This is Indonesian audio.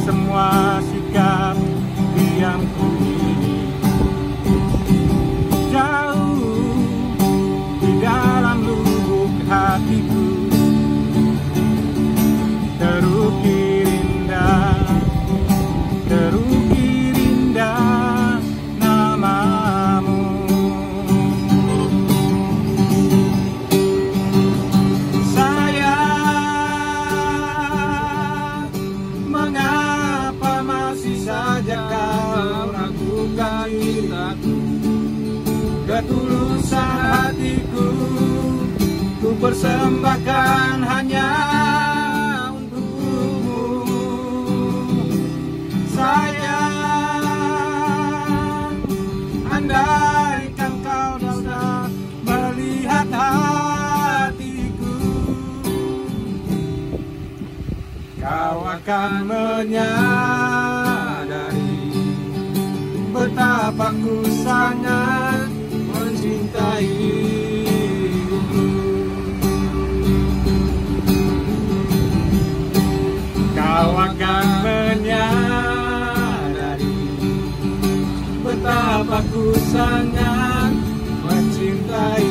semua sikap diamku. ketulusan hatiku ku persembahkan hanya untukmu. Sayang andai kau dapat melihat hatiku kau akan menyadari betapa ku sangat kau akan menyadari betapa ku sangat mencintai